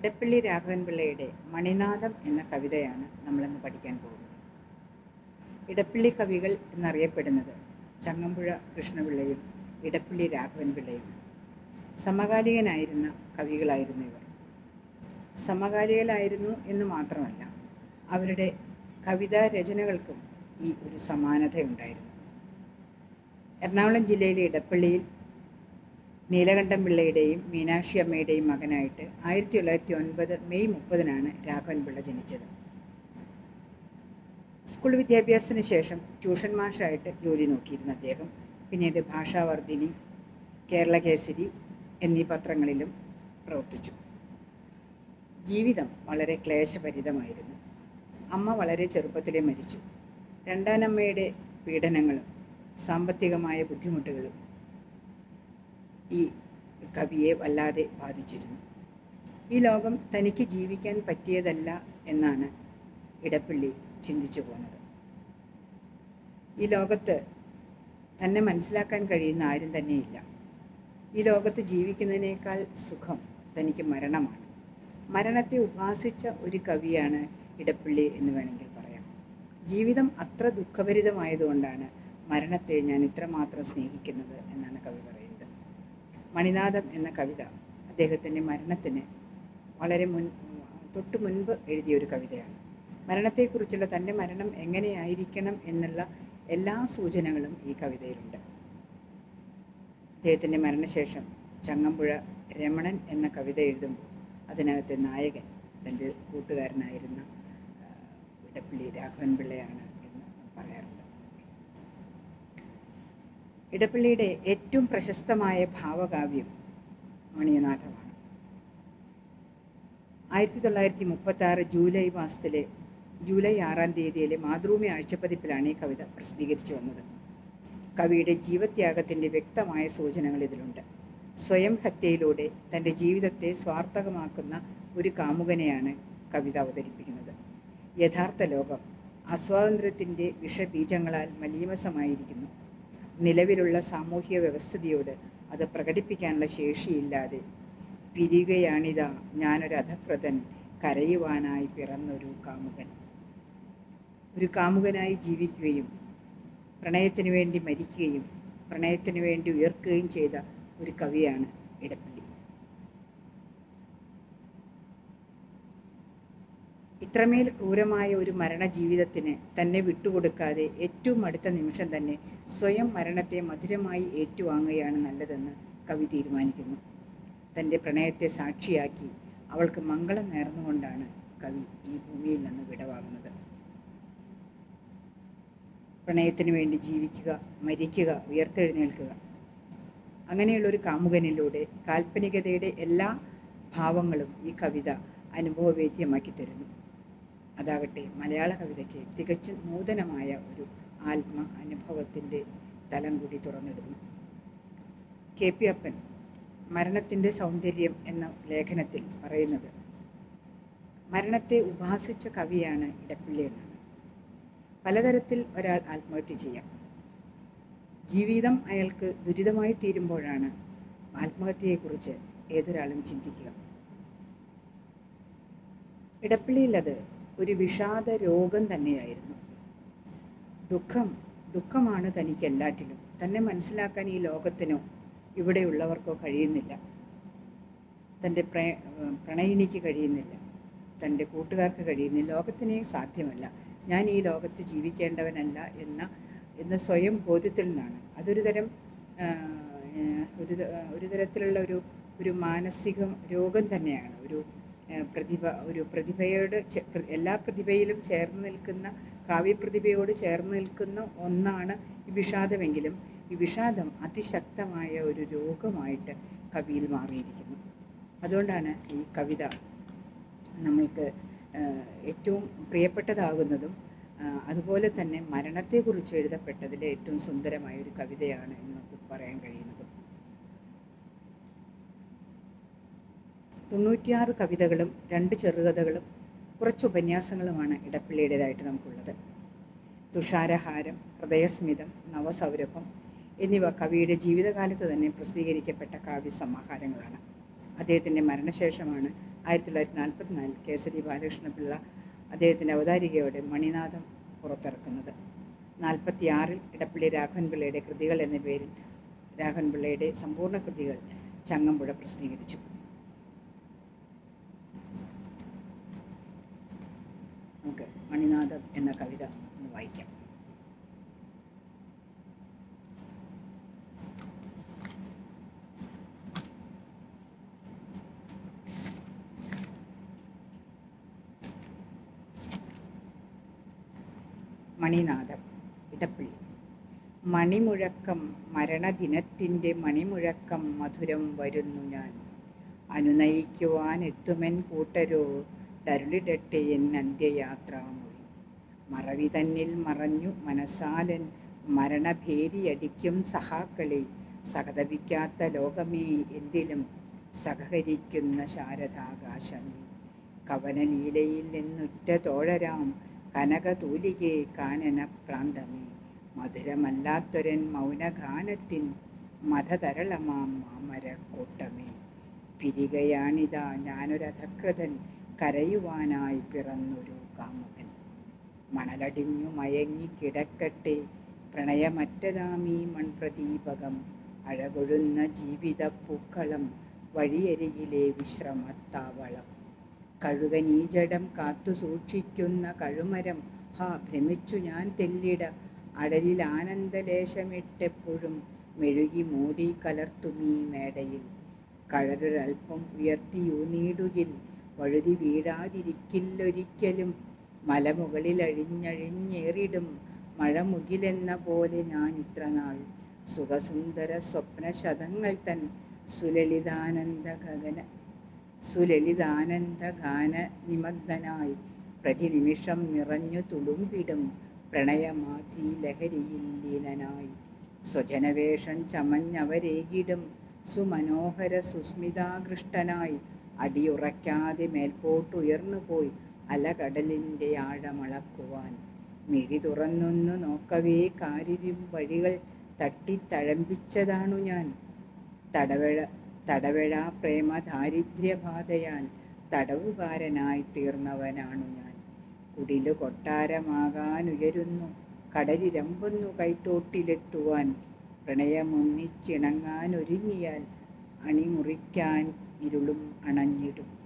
ഇടപ്പള്ളി രാഘവൻ പിള്ളയുടെ മണിനാഥം എന്ന കവിതയാണ് നമ്മളിന്ന് പഠിക്കാൻ പോകുന്നത്. ഇടപ്പള്ളി കവികൾ എന്നറിയപ്പെടുന്നത് ചങ്ങമ്പുഴ കൃഷ്ണപിള്ളയും ഇടപ്പള്ളി രാഘവൻ പിള്ളയും സമകാലികനായിരുന്ന കവികളായിരുന്നു ഇവർ. സമകാലികലായിരുന്നു എന്ന് മാത്രമല്ല അവരുടെ കവിതാ രചനകൾക്കും ഈ ഒരു സമാനതയുണ്ടായിരുന്നു. എറണാകുളം ജില്ലയിലെ ഇടപ്പള്ളിയിൽ നീലകണ്ഠൻ പിള്ളയുടെയും മീനാക്ഷി അമ്മയുടെയും മകനായിട്ട് ആയിരത്തി തൊള്ളായിരത്തി ഒൻപത് മെയ് മുപ്പതിനാണ് രാഘവൻ പിള്ള ജനിച്ചത്. സ്കൂൾ വിദ്യാഭ്യാസത്തിന് ശേഷം ട്യൂഷൻ മാഷായിട്ട് ജോലി നോക്കിയിരുന്ന അദ്ദേഹം. പിന്നീട് ഭാഷാവർദ്ധിനി കേരള കേസരി എന്നീ പത്രങ്ങളിലും പ്രവർത്തിച്ചു. ജീവിതം വളരെ ക്ലേശഭരിതമായിരുന്നു. അമ്മ വളരെ ചെറുപ്പത്തിലേ മരിച്ചു. രണ്ടാനമ്മയുടെ പീഡനങ്ങളും സാമ്പത്തികമായ ബുദ്ധിമുട്ടുകളും ഈ കവിയെ വല്ലാതെ ബാധിച്ചിരുന്നു. ഈ ലോകം തനിക്ക് ജീവിക്കാൻ പറ്റിയതല്ല എന്നാണ് ഇടപ്പള്ളി ചിന്തിച്ചു പോകുന്നത് ഈ ലോകത്ത് തന്നെ മനസ്സിലാക്കാൻ കഴിയുന്ന ആരും തന്നെയില്ല. ഈ ലോകത്ത് ജീവിക്കുന്നതിനേക്കാൾ സുഖം തനിക്ക് മരണമാണ്. മരണത്തെ ഉപാസിച്ച ഒരു കവിയാണ് ഇടപ്പള്ളി എന്ന് വേണമെങ്കിൽ പറയാം. ജീവിതം അത്ര ദുഃഖഭരിതമായതുകൊണ്ടാണ് മരണത്തെ ഞാൻ ഇത്രമാത്രം സ്നേഹിക്കുന്നത് എന്നാണ് കവി പറയുന്നത്. മണിനാഥം എന്ന കവിത അദ്ദേഹത്തിന്റെ മരണത്തിന് വളരെ മുൻ തൊട്ട് മുൻപ് എഴുതിയ ഒരു കവിതയാണ്. മരണത്തെക്കുറിച്ചുള്ള തന്റെ മരണം എങ്ങനെയായിരിക്കണം എന്നുള്ള എല്ലാ സൂചനകളും ഈ കവിതയിലുണ്ട്. അദ്ദേഹത്തിന്റെ മരണശേഷം ചങ്ങമ്പുഴ രമണൻ എന്ന കവിത എഴുതുമ്പോൾ അതിനകത്തെ നായകൻ തന്റെ കൂട്ടുകാരനായിരുന്ന ഇടപ്പള്ളി രാഘവൻ പിള്ളയാണ് എന്ന് പറയാറുണ്ട്. ഇടപ്പള്ളിയുടെ ഏറ്റവും പ്രശസ്തമായ ഭാവകാവ്യം മണിയനാഥമാണ്. ആയിരത്തി തൊള്ളായിരത്തി മുപ്പത്തി ആറ് ജൂലൈ മാസത്തിലെ ജൂലൈ ആറാം തീയതിയിലെ മാതൃഭൂമി ആഴ്ചപ്പതിപ്പിലാണ് ഈ കവിത പ്രസിദ്ധീകരിച്ചു വന്നത്. കവിയുടെ ജീവത്യാഗത്തിന്റെ വ്യക്തമായ സൂചനകൾ ഇതിലുണ്ട്. സ്വയം ഹത്യയിലൂടെ തന്റെ ജീവിതത്തെ സ്വാർത്ഥകമാക്കുന്ന ഒരു കാമുകനെയാണ് കവിത അവതരിപ്പിക്കുന്നത്. യഥാർത്ഥ ലോകം അസ്വാതന്ത്ര്യത്തിന്റെ വിഷബീജങ്ങളാൽ മലീമസമായിരിക്കുന്നു. നിലവിലുള്ള സാമൂഹിക വ്യവസ്ഥിതിയോട് അത് പ്രകടിപ്പിക്കാനുള്ള ശേഷിയില്ലാതെ പിരിയുകയാണിതാ ഞാനൊരു അധകൃതൻ കരയുവാനായി പിറന്നൊരു കാമുകൻ. ഒരു കാമുകനായി ജീവിക്കുകയും പ്രണയത്തിനു വേണ്ടി മരിക്കുകയും പ്രണയത്തിനു വേണ്ടി ഉയർക്കുകയും ചെയ്ത ഒരു കവിയാണ് ഇടപ്പള്ളി ഇത്രമേൽ ക്രൂരമായ ഒരു മരണ ജീവിതത്തിന് തന്നെ വിട്ടുകൊടുക്കാതെ ഏറ്റവും അടുത്ത നിമിഷം തന്നെ സ്വയം മരണത്തെ മധുരമായി ഏറ്റുവാങ്ങുകയാണ് നല്ലതെന്ന് കവി തീരുമാനിക്കുന്നു. തന്റെ പ്രണയത്തെ സാക്ഷിയാക്കി അവൾക്ക് മംഗളം നേർന്നുകൊണ്ടാണ് കവി ഈ ഭൂമിയിൽ നിന്ന് വിടവാങ്ങുന്നത്. പ്രണയത്തിന് വേണ്ടി ജീവിക്കുക മരിക്കുക ഉയർത്തെഴുന്നേൽക്കുക. അങ്ങനെയുള്ളൊരു കാമുകനിലൂടെ കാൽപ്പനികതയുടെ എല്ലാ ഭാവങ്ങളും ഈ കവിത അനുഭവവേദ്യമാക്കി തരുന്നു. അതാകട്ടെ മലയാള കവിതയ്ക്ക് തികച്ചും നൂതനമായ ഒരു ആത്മ അനുഭവത്തിന്റെ തലം കൂടി തുറന്നിടുന്നു. കെ. പി. അപ്പൻ മരണത്തിന്റെ സൗന്ദര്യം എന്ന ലേഖനത്തിൽ പറയുന്നത് മരണത്തെ ഉപാസിച്ച കവിയാണ് ഇടപ്പിള്ളി എന്നാണ്. പലതരത്തിൽ ഒരാൾ ആത്മഹത്യ ചെയ്യാം. ജീവിതം അയാൾക്ക് ദുരിതമായി തീരുമ്പോഴാണ് ആത്മഹത്യയെക്കുറിച്ച് ഏതൊരാളും ചിന്തിക്കുക. ഇടപ്പള്ളിയിൽ അത് ഒരു വിഷാദ രോഗം തന്നെയായിരുന്നു. ദുഃഖം ദുഃഖമാണ് തനിക്ക് എല്ലാറ്റിലും തന്നെ മനസ്സിലാക്കാൻ ഈ ലോകത്തിനോ ഇവിടെയുള്ളവർക്കോ കഴിയുന്നില്ല. തന്റെ പ്ര പ്രണയിനിക്ക് കഴിയുന്നില്ല. തന്റെ കൂട്ടുകാർക്ക് കഴിയുന്നില്ല. ലോകത്തിനെ സാധ്യമല്ല. ഞാൻ ഈ ലോകത്ത് ജീവിക്കേണ്ടവനല്ല എന്ന എന്ന സ്വയം ബോധ്യത്തിൽ നിന്നാണ്. അതൊരു തരം ഒരു ഒരു തരത്തിലുള്ള ഒരു ഒരു മാനസിക രോഗം തന്നെയാണ്. ഒരു പ്രതിഭ ഒരു പ്രതിഭയോട് എല്ലാ പ്രതിഭയിലും ചേർന്ന് നിൽക്കുന്ന കാവ്യപ്രതിഭയോട് ചേർന്ന് നിൽക്കുന്ന ഒന്നാണ് ഈ വിഷാദമെങ്കിലും. ഈ വിഷാദം അതിശക്തമായ ഒരു രോഗമായിട്ട് കവിയിൽ മാറിയിരിക്കുന്നു. അതുകൊണ്ടാണ് ഈ കവിത നമ്മൾക്ക് ഏറ്റവും പ്രിയപ്പെട്ടതാകുന്നതും അതുപോലെ തന്നെ മരണത്തെക്കുറിച്ച് എഴുതപ്പെട്ടതിലെ ഏറ്റവും സുന്ദരമായ ഒരു കവിതയാണ് എന്ന് നമുക്ക് പറയാൻ കഴിയുന്നതും. തൊണ്ണൂറ്റിയാറ് കവിതകളും രണ്ട് ചെറുകഥകളും കുറച്ച് ഉപന്യാസങ്ങളുമാണ് ഇടപ്പള്ളിയുടേതായിട്ട് നമുക്കുള്ളത്. തുഷാരഹാരം ഹൃദയസ്മിതം നവസൗരഭം എന്നിവ കവിയുടെ ജീവിതകാലത്ത് തന്നെ പ്രസിദ്ധീകരിക്കപ്പെട്ട കാവ്യസമാഹാരങ്ങളാണ് അദ്ദേഹത്തിന്റെ മരണശേഷമാണ് ആയിരത്തി തൊള്ളായിരത്തി നാൽപ്പത്തിനാലിൽ കേസരി ബാലകൃഷ്ണപിള്ള അദ്ദേഹത്തിന്റെ അവതാരികയോടെ മണിനാഥം പുറത്തിറക്കുന്നത്. നാൽപ്പത്തിയാറിൽ ഇടപ്പള്ളി രാഘവൻപിള്ളയുടെ കൃതികൾ എന്ന പേരിൽ രാഘവൻപിള്ളയുടെ സമ്പൂർണ കൃതികൾ ചങ്ങമ്പുഴ പ്രസിദ്ധീകരിച്ചു നമുക്ക് മണിനാഥം എന്ന കവിത ഒന്ന് വായിക്കാം. മണിനാഥം ഇടപ്പള്ളി. മണിമുഴക്കം മരണദിനത്തിന്റെ മണിമുഴക്കം മധുരം വരുന്നു ഞാൻ. അനുനയിക്കുവാൻ എത്തുമെൻ കൂട്ടരോ ഡരുളിടട്ടെ എൻ അന്ത്യയാത്രാമൊഴി മറവി തന്നിൽ മറഞ്ഞു മനസാലൻ മരണഭേരിയടിക്കും സഹാക്കളെ സഹതപിക്കാത്ത ലോകമേ എന്തിലും സഹകരിക്കുന്ന ശാരദാകാശമേ. കവനലീലയിൽ നിന്നുറ്റ തോഴരാം കനകതൂലികെ കാനന പ്രാന്തമേ മധുരമല്ലാത്തൊരൻ മൗനഗാനത്തിൻ മതതരളമാം മാമരക്കൂട്ടമേ. പിരികയാണിതാ ഞാനൊരധകൃതൻ കരയുവാനായി പിറന്നൊരു കാമുകൻ. മണലടിഞ്ഞു മയങ്ങി കിടക്കട്ടെ. പ്രണയമറ്റതാമീ മൺപ്രദീപകം. അഴകൊഴുന്ന ജീവിത പൂക്കളം വഴിയരികിലെ വിശ്രമത്താവളം. കഴുകനീജടം കാത്തു സൂക്ഷിക്കുന്ന കഴുമരം. ഹാ ഭ്രമിച്ചു ഞാൻ തെല്ലിട. അടലിൽ ആനന്ദലേശമിട്ടെപ്പോഴും മെഴുകി മൂടി കലർത്തുമീ മേടയിൽ. കഴലൊരൽപ്പം ഉയർത്തിയൂനീടുകിൽ വഴുതി വീഴാതിരിക്കില്ലൊരിക്കലും. മലമുകളിൽ അഴിഞ്ഞഴിഞ്ഞേറിടും മഴമുകിലെന്ന പോലെ ഞാൻ ഇത്രനാൾ സുഖസുന്ദര സ്വപ്നശതങ്ങൾ തൻ സുലളിതാനന്ദ ഗഗന സുലളിതാനന്ദ ഗാന നിമഗ്നായി പ്രതിനിമിഷം നിറഞ്ഞു തുളുമ്പിടും പ്രണയമാധി ലഹരിയിൽ ലീനനായി. സ്വജനവേഷം ചമഞ്ഞവരേകിടും സുമനോഹര സുസ്മിതാകൃഷ്ടനായി. അടിയുറയ്ക്കാതെ മേൽപോട്ടുയർന്നുപോയി. അലകടലിന്റെ ആഴമളക്കുവാൻ. മിഴി തുറന്നൊന്നു നോക്കവേ കാരിരും വഴികൾ തട്ടിത്തഴമ്പിച്ചതാണു ഞാൻ. തടവഴ തടവഴ പ്രേമ ദാരിദ്ര്യബാധയാൽ തടവുകാരനായി തീർന്നവനാണു ഞാൻ. കുടിലു കൊട്ടാരമാകാനുയരുന്നു കടലിരമ്പുന്നു കൈത്തോട്ടിലെത്തുവാൻ. പ്രണയമൊന്നിച്ചിണങ്ങാൻ ഒരുങ്ങിയാൽ അണിമുറിക്കാൻ ഇരുളും അണഞ്ഞിടും.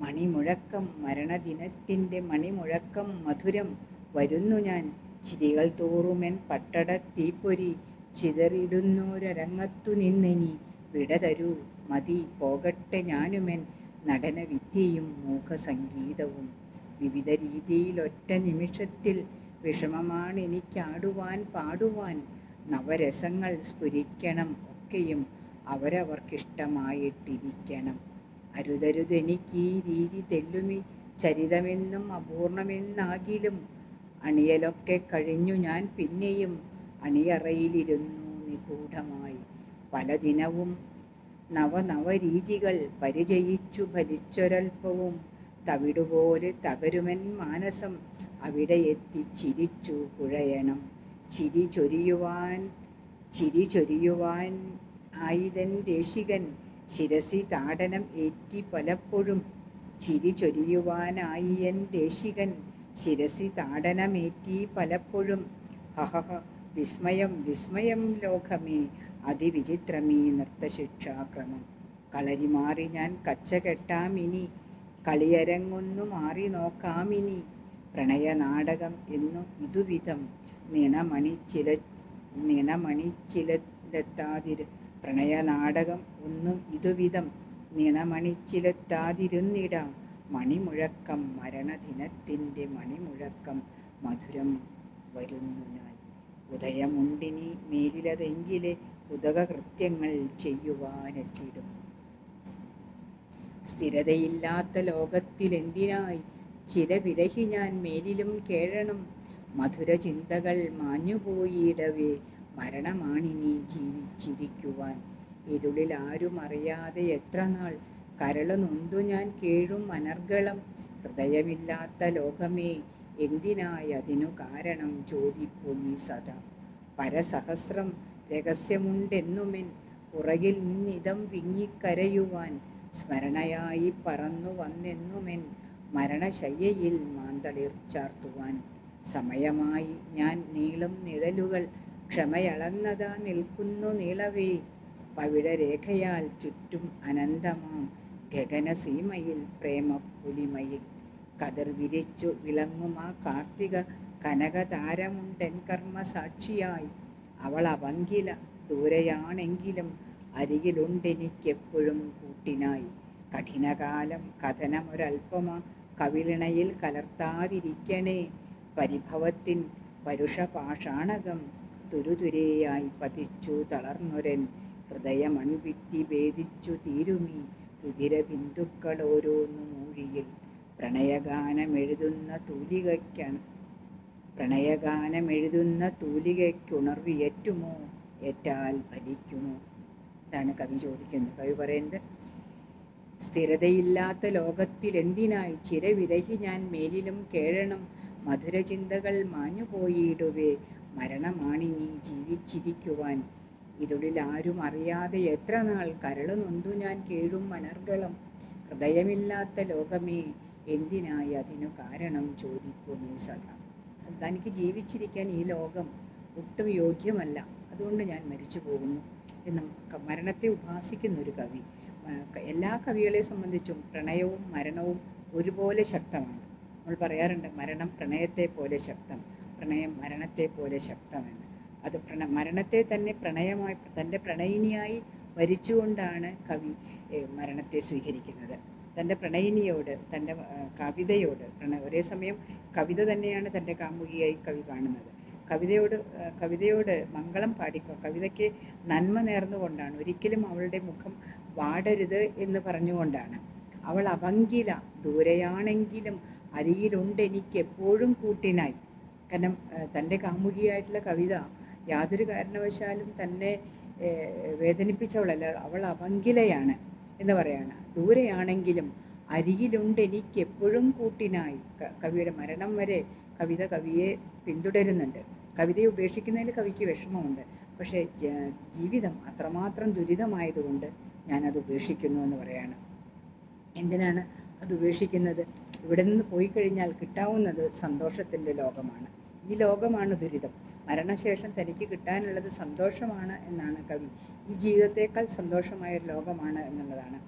മണിമുഴക്കം മരണദിനത്തിന്റെ മണിമുഴക്കം മധുരം വരുന്നു ഞാൻ. ചിരികൾ തോറുമെൻ പട്ടട തീപ്പൊരി ചിതറിടുന്നോരരങ്ങത്തു നിന്നിനി വിട തരൂ. മതി പോകട്ടെ ഞാനുമെൻ നടനവിദ്യയും മൂകസംഗീതവും വിവിധ രീതിയിൽ ഒറ്റ നിമിഷത്തിൽ വിഷമമാണ് എനിക്കാടുവാൻ പാടുവാൻ. നവരസങ്ങൾ സ്ഫുരിക്കണം ഒക്കെയും അവരവർക്കിഷ്ടമായിട്ടിരിക്കണം. അരുതരുതെനിക്ക് ഈ രീതി തെല്ലുമി. ചരിതമെന്നും അപൂർണമെന്നാകിലും അണിയലൊക്കെ കഴിഞ്ഞു ഞാൻ പിന്നെയും അണിയറയിലിരുന്നു നിഗൂഢമായി. പല ദിനവും നവനവരീതികൾ പരിചയിച്ചു ഫലിച്ചൊരൽപ്പവും തവിടുപോലെ തകരുമൻ മാനസം അവിടെ എത്തി ചിരിച്ചു കുഴയണം. ചിരി ചൊരിയുവാൻ ചിരി ചൊരിയുവാൻ ആയിതൻ ദേശികൻ ശിരസി താടനം ഏറ്റി പലപ്പോഴും ചിരി ചൊരിയുവാനായി എൻ ദേശികൻ. ശിരസി താടനമേറ്റി പലപ്പോഴും ഹഹഹ വിസ്മയം വിസ്മയം ലോകമേ അതിവിചിത്രമീ നൃത്തശിക്ഷാക്രമം. കളരി മാറി ഞാൻ കച്ച കെട്ടാമിനി കളിയരങ്ങൊന്നു മാറി നോക്കാമിനി. പ്രണയനാടകം എന്നു ഇതുവിധം നിണമണിച്ചില നിണമണിച്ചിലെത്താതിരു പ്രണയനാടകം ഒന്നും ഇതുവിധം നിണമണിച്ചിലെത്താതിരുന്നിടാം. മണിമുഴക്കം മരണദിനത്തിന്റെ മണിമുഴക്കം മധുരം വരുന്നു ഞാൻ. ഉദയമുണ്ടിനി മേലിലതെങ്കിലെ ഉദകകൃത്യങ്ങൾ ചെയ്യുവാനെത്തിടും. സ്ഥിരതയില്ലാത്ത ലോകത്തിലെന്തിനായി ചില വിരഹി ഞാൻ മേലിലും കേഴണം? മധുര ചിന്തകൾ മാഞ്ഞുപോയിടവേ മരണമാണിനി ജീവിച്ചിരിക്കുവാൻ. ഇരുളിൽ ആരും അറിയാതെ എത്ര നാൾ കരളു നൊന്തു ഞാൻ കേഴും അനർഗളം. ഹൃദയമില്ലാത്ത ലോകമേ എന്തിനായി അതിനു കാരണം ചോദിപ്പു നീ സദാ. പരസഹസ്രം രഹസ്യമുണ്ടെന്നുമെൻ പുറകിൽ നിന്നിതം വിങ്ങിക്കരയുവാൻ സ്മരണയായി പറന്നു വന്നെന്നുമെൻ മരണശയ്യയിൽ മാന്തളിർ ചാർത്തുവാൻ. സമയമായി ഞാൻ നീളും നിഴലുകൾ ക്ഷമയളന്നതാ നിൽക്കുന്നു നീളവേ. പവിഴരേഖയാൽ ചുറ്റും അനന്തമാം ഗഗനസീമയിൽ പ്രേമ പുലിമയിൽ കതിർ വിരിച്ചു വിളങ്ങുമാ കാർത്തിക കനകതാരമുണ്ടെൻ കർമ്മ സാക്ഷിയായി അവൾ അവങ്കില ദൂരെയാണെങ്കിലും അരികിലുണ്ടെനിക്കെപ്പോഴും കൂട്ടിനായി. കഠിനകാലം കഥനമൊരൽപ്പമാ കവിളിണയിൽ കലർത്താതിരിക്കണേ. പരിഭവത്തിൻ പരുഷപാഷാണകം തുരുതുരയായി പതിച്ചു തളർന്നൊരൻ ഹൃദയമൺവിത്തി ഭേദിച്ചു തീരുമി. രുതിരബിന്ദുക്കൾ ഓരോന്നു മൂഴിയിൽ പ്രണയഗാനമെഴുതുന്ന തൂലികയ്ക്കാണ് പ്രണയഗാനമെഴുതുന്ന തൂലികയ്ക്കുണർവിയേറ്റുമോ? ഏറ്റാൽ ഫലിക്കുമോ? ഇതാണ് കവി ചോദിക്കുന്നത് കവി പറയുന്നത് സ്ഥിരതയില്ലാത്ത ലോകത്തിൽ എന്തിനായി ചിരവിരഹി ഞാൻ മേലിലും കേഴണം? മധുരചിന്തകൾ മാഞ്ഞുപോയിടുവേ മരണമാണിനി ജീവിച്ചിരിക്കുവാൻ. ഇരുളിൽ ആരും അറിയാതെ എത്ര നാൾ കരൾ നൊന്തു ഞാൻ കേഴും മനർഗളം. ഹൃദയമില്ലാത്ത ലോകമേ എന്തിനായി അതിനു കാരണം ചോദിപ്പു നീ സദാ. തനിക്ക് ജീവിച്ചിരിക്കാൻ ഈ ലോകം ഒട്ടും യോഗ്യമല്ല. അതുകൊണ്ട് ഞാൻ മരിച്ചു പോകുന്നു എന്ന് മരണത്തെ ഉപാസിക്കുന്ന ഒരു കവി. എല്ലാ കവികളെ സംബന്ധിച്ചും പ്രണയവും മരണവും ഒരുപോലെ ശക്തമാണ്. നമ്മൾ പറയാറുണ്ട് മരണം പ്രണയത്തെ പോലെ ശക്തം. പ്രണയം മരണത്തെ പോലെ ശക്തമെന്ന്. അത് പ്രണ മരണത്തെ തന്നെ പ്രണയമായി തന്റെ പ്രണയിനിയായി വരിച്ചുകൊണ്ടാണ് കവി മരണത്തെ സ്വീകരിക്കുന്നത്. തന്റെ പ്രണയിനിയോട് തന്റെ കവിതയോട് പ്രണ ഒരേ സമയം കവിത തന്നെയാണ് തന്റെ കാമുകിയായി കവി കാണുന്നത്. കവിതയോട് കവിതയോട് മംഗളം പാടിക്കോ കവിതയ്ക്ക് നന്മ നേർന്നുകൊണ്ടാണ് ഒരിക്കലും അവളുടെ മുഖം വാടരുത് എന്ന് പറഞ്ഞുകൊണ്ടാണ്. അവൾ അവങ്കില ദൂരെയാണെങ്കിലും അരിയിലുണ്ട് എനിക്ക് എപ്പോഴും കൂട്ടിനായി. കാരണം തന്റെ കാമുകിയായിട്ടുള്ള കവിത യാതൊരു കാരണവശാലും തന്നെ വേദനിപ്പിച്ചവളല്ല. അവൾ അവങ്കിലയാണ് എന്ന് പറയാണ്. ദൂരെയാണെങ്കിലും അരികിലുണ്ട് എനിക്ക് എപ്പോഴും കൂട്ടിനായി കവിയുടെ മരണം വരെ കവിത കവിയെ പിന്തുടരുന്നുണ്ട്. കവിതയെ ഉപേക്ഷിക്കുന്നതിൽ കവിക്ക് വിഷമമുണ്ട്. പക്ഷേ ജീവിതം അത്രമാത്രം ദുരിതമായതുകൊണ്ട് ഞാനത് ഉപേക്ഷിക്കുന്നു എന്ന് പറയാണ്. എന്തിനാണ് അത് ഉപേക്ഷിക്കുന്നത്? ഇവിടെ നിന്ന് പോയി കഴിഞ്ഞാൽ കിട്ടാവുന്നത് സന്തോഷത്തിന്റെ ലോകമാണ്. ഈ ലോകമാണ് ദുരിതം. മരണശേഷം തനിക്ക് കിട്ടാനുള്ളത് സന്തോഷമാണ് എന്നാണ് കവി. ഈ ജീവിതത്തേക്കാൾ സന്തോഷമായൊരു ലോകമാണ് എന്നുള്ളതാണ്.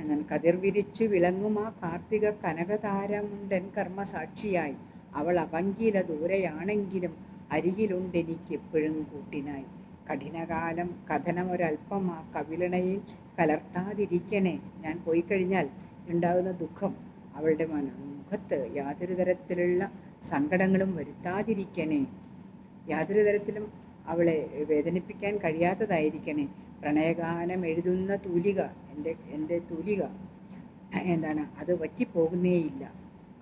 എന്നാൽ കതിർ വിരിച്ചു വിളങ്ങുമാ കാർത്തിക കനകതാരമുണ്ടൻ കർമ്മ സാക്ഷിയായി അവൾ അവങ്കില ദൂരെയാണെങ്കിലും അരികിലുണ്ടെനിക്ക് എപ്പോഴും കൂട്ടിനായി. കഠിനകാലം കഥനമൊരൽപ്പം ആ കവിളണയിൽ കലർത്താതിരിക്കണേ. ഞാൻ പോയി കഴിഞ്ഞാൽ ഉണ്ടാകുന്ന ദുഃഖം അവളുടെ മന മുഖത്ത് യാതൊരു തരത്തിലുള്ള സങ്കടങ്ങളും വരുത്താതിരിക്കണേ. യാതൊരു തരത്തിലും അവളെ വേദനിപ്പിക്കാൻ കഴിയാത്തതായിരിക്കണേ. പ്രണയഗാനം എഴുതുന്ന തൂലിക എന്റെ എന്റെ തൂലിക എന്താണ് അത് വറ്റിപ്പോകുന്നേയില്ല.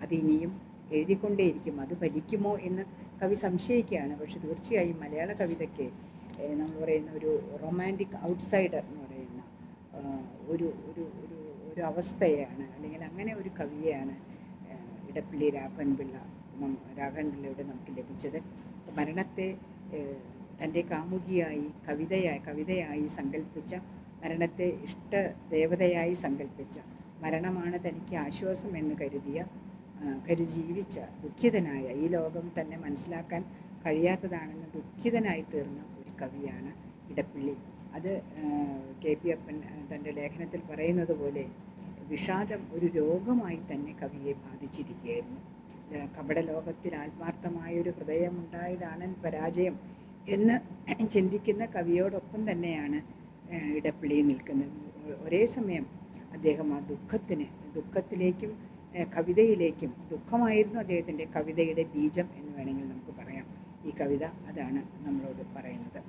അത് ഇനിയും എഴുതിക്കൊണ്ടേയിരിക്കും. അത് ഫലിക്കുമോ എന്ന് കവി സംശയിക്കുകയാണ്. പക്ഷെ തീർച്ചയായും മലയാള കവിതയ്ക്ക് നമ്മൾ പറയുന്ന ഒരു റൊമാന്റിക് ഔട്ട്സൈഡർ എന്ന് പറയുന്ന ഒരു ഒരു ഒരു ഒരു അവസ്ഥയാണ്. അല്ലെങ്കിൽ അങ്ങനെ ഒരു കവിയാണ് ഇടപ്പള്ളി രാഘവൻ പിള്ള രാഘവൻ പിള്ളയുടെ നമുക്ക് ലഭിച്ചത്. മരണത്തെ തന്റെ കാമുകിയായി കവിതയായി കവിതയായി സങ്കല്പിച്ച മരണത്തെ ഇഷ്ട ദേവതയായി സങ്കല്പിച്ച മരണമാണ് തനിക്ക് ആശ്വാസം എന്ന് കരുതിയ കരു ജീവിച്ച ദുഃഖിതനായ ഈ ലോകം തന്നെ മനസ്സിലാക്കാൻ കഴിയാത്തതാണെന്ന് ദുഃഖിതനായി തീർന്ന ഒരു കവിയാണ് ഇടപ്പള്ളി അത് കെ പി അപ്പൻ തന്റെ ലേഖനത്തിൽ പറയുന്നത് പോലെ വിഷാദം ഒരു രോഗമായി തന്നെ കവിയെ ബാധിച്ചിരിക്കുകയായിരുന്നു. കപട ലോകത്തിൽ ആത്മാർത്ഥമായൊരു ഹൃദയമുണ്ടായതാണ് പരാജയം എന്ന് ചിന്തിക്കുന്ന കവിയോടൊപ്പം തന്നെയാണ് ഇടപ്പിളി നിൽക്കുന്നത്. ഒരേ സമയം അദ്ദേഹം ആ ദുഃഖത്തിന് ദുഃഖത്തിലേക്കും കവിതയിലേക്കും ദുഃഖമായിരുന്നു അദ്ദേഹത്തിന്റെ കവിതയുടെ ബീജം എന്ന് വേണമെങ്കിൽ നമുക്ക് പറയാം. ഈ കവിത അതാണ് നമ്മളോട് പറയുന്നത്.